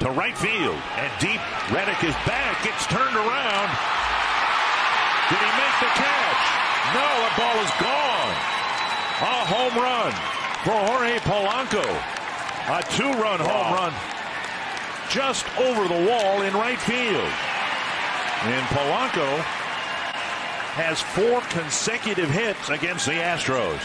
to right field and deep. Reddick is back. It's turned around. Did he make the catch? No, the ball is gone. A home run for Jorge Polanco. A two-run home run just over the wall in right field. And Polanco has four consecutive hits against the Astros.